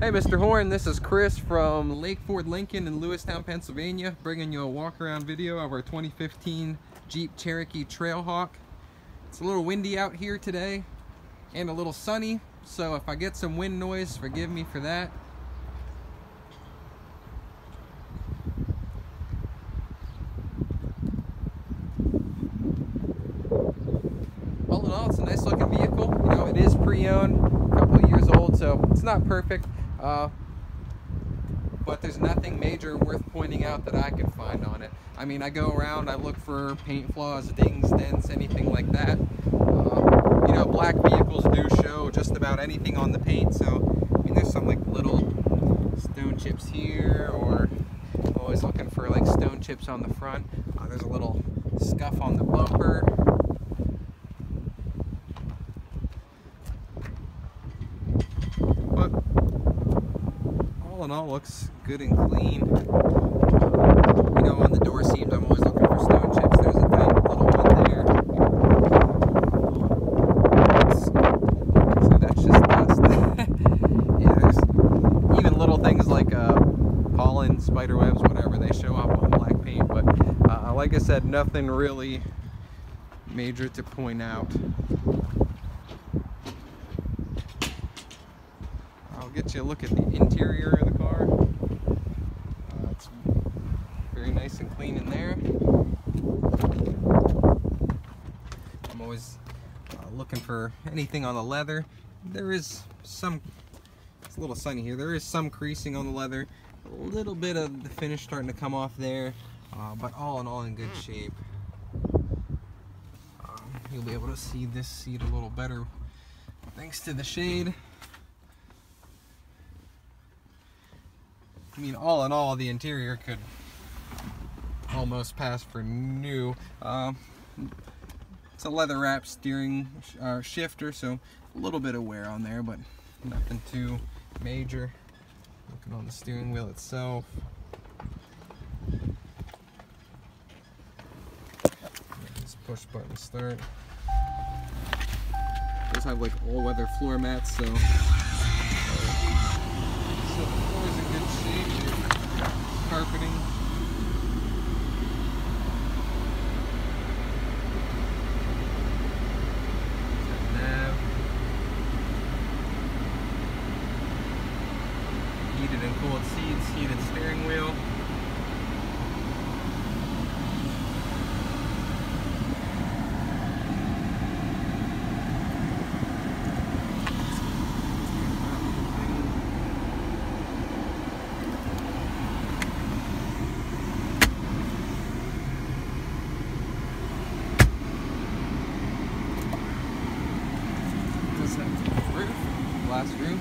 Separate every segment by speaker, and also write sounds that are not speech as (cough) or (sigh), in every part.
Speaker 1: Hey, Mr. Horne, this is Chris from Lake Ford Lincoln in Lewistown, Pennsylvania, bringing you a walk-around video of our 2015 Jeep Cherokee Trailhawk. It's a little windy out here today and a little sunny, so if I get some wind noise, forgive me for that. All in all, it's a nice looking vehicle. You know, it is pre-owned, a couple years old, so it's not perfect. Uh, but there's nothing major worth pointing out that I can find on it. I mean, I go around, I look for paint flaws, dings, dents, anything like that. Uh, you know, black vehicles do show just about anything on the paint, so, I mean, there's some like little stone chips here, or always looking for like stone chips on the front. Uh, there's a little scuff on the bumper. But all in all, looks good and clean. You know, on the door seams, I'm always looking for stone chips. There's a tiny little one there. So that's just dust. (laughs) yeah, there's even little things like uh, pollen, spider webs, whatever, they show up on black paint. But uh, like I said, nothing really major to point out. I'll get you a look at the interior of the car. Uh, it's very nice and clean in there. I'm always uh, looking for anything on the leather. There is some, it's a little sunny here, there is some creasing on the leather. A little bit of the finish starting to come off there, uh, but all in all in good shape. Um, you'll be able to see this seat a little better thanks to the shade. I mean, all in all, the interior could almost pass for new. Um, it's a leather wrap steering uh, shifter, so a little bit of wear on there, but nothing too major. Looking on the steering wheel itself. This push button start. Does have like all weather floor mats. So Carpeting. Nav. Heated and cooled seats, heated steering wheel. Does have roof, glass roof.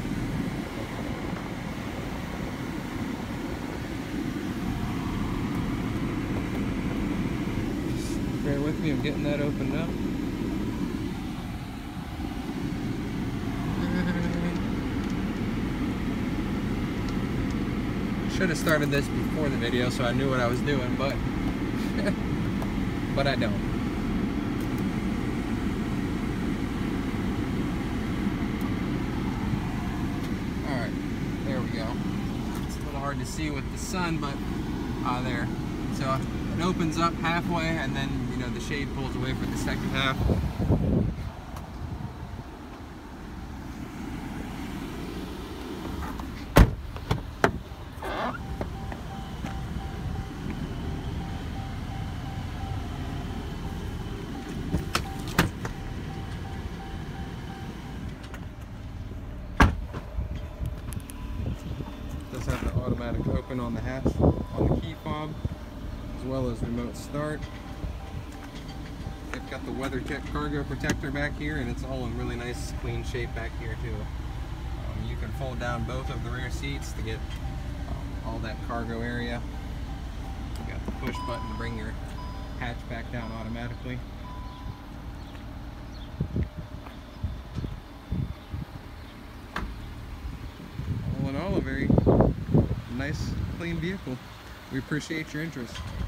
Speaker 1: Just bear with me, I'm getting that opened up. (laughs) Should have started this before the video so I knew what I was doing, but (laughs) but I don't. Alright, there we go. It's a little to see with the sun, but uh, there. So it opens up halfway and then, you know, the shade pulls away for the second half. Have the automatic open on the hatch on the key fob as well as remote start. They've got the WeatherTech cargo protector back here and it's all in really nice clean shape back here too. Um, you can fold down both of the rear seats to get um, all that cargo area. You got the push button to bring your hatch back down automatically all in all a very nice clean vehicle. We appreciate your interest